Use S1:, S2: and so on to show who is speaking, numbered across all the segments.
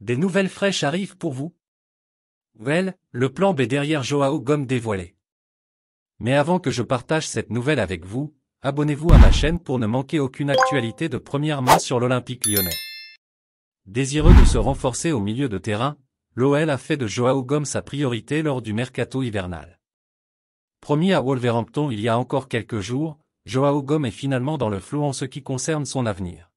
S1: Des nouvelles fraîches arrivent pour vous Well, le plan B derrière Joao Gomme dévoilé. Mais avant que je partage cette nouvelle avec vous, abonnez-vous à ma chaîne pour ne manquer aucune actualité de première main sur l'Olympique lyonnais. Désireux de se renforcer au milieu de terrain, l'OL a fait de Joao Gomme sa priorité lors du mercato hivernal. Promis à Wolverhampton il y a encore quelques jours, Joao Gomme est finalement dans le flou en ce qui concerne son avenir.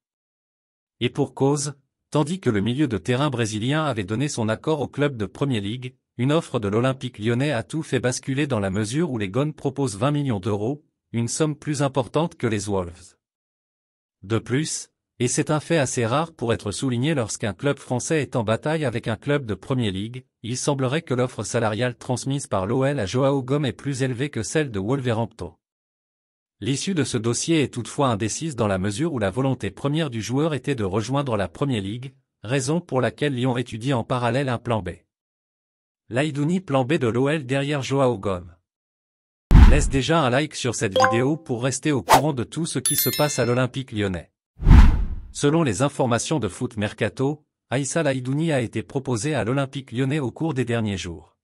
S1: Et pour cause, tandis que le milieu de terrain brésilien avait donné son accord au club de Premier League, une offre de l'Olympique lyonnais a tout fait basculer dans la mesure où les Gones proposent 20 millions d'euros, une somme plus importante que les Wolves. De plus, et c'est un fait assez rare pour être souligné lorsqu'un club français est en bataille avec un club de Premier League, il semblerait que l'offre salariale transmise par l'OL à Joao Gomme est plus élevée que celle de Wolverhampton. L'issue de ce dossier est toutefois indécise dans la mesure où la volonté première du joueur était de rejoindre la Premier League, raison pour laquelle Lyon étudie en parallèle un plan B. Laïdouni plan B de l'OL derrière Joao Gomme. Laisse déjà un like sur cette vidéo pour rester au courant de tout ce qui se passe à l'Olympique lyonnais. Selon les informations de Foot Mercato, Aïssa Laïdouni a été proposé à l'Olympique lyonnais au cours des derniers jours.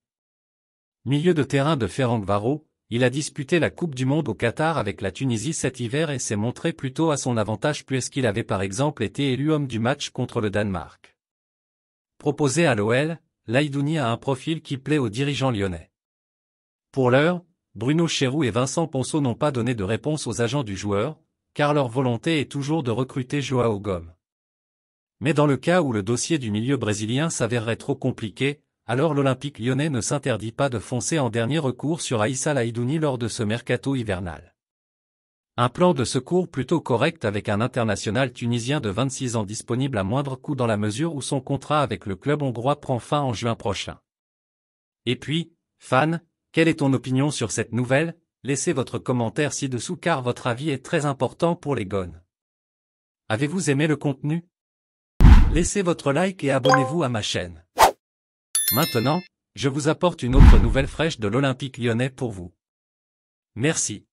S1: Milieu de terrain de Ferrand Varro, il a disputé la Coupe du Monde au Qatar avec la Tunisie cet hiver et s'est montré plutôt à son avantage puisqu'il avait par exemple été élu homme du match contre le Danemark. Proposé à l'OL, Laïdouni a un profil qui plaît aux dirigeants lyonnais. Pour l'heure, Bruno Chéroux et Vincent Ponceau n'ont pas donné de réponse aux agents du joueur, car leur volonté est toujours de recruter Joao Gomes. Mais dans le cas où le dossier du milieu brésilien s'avérerait trop compliqué, alors l'Olympique lyonnais ne s'interdit pas de foncer en dernier recours sur Aïssa Laïdouni lors de ce mercato hivernal. Un plan de secours plutôt correct avec un international tunisien de 26 ans disponible à moindre coût dans la mesure où son contrat avec le club hongrois prend fin en juin prochain. Et puis, fan, quelle est ton opinion sur cette nouvelle? Laissez votre commentaire ci-dessous car votre avis est très important pour les gones. Avez-vous aimé le contenu? Laissez votre like et abonnez-vous à ma chaîne. Maintenant, je vous apporte une autre nouvelle fraîche de l'Olympique lyonnais pour vous. Merci.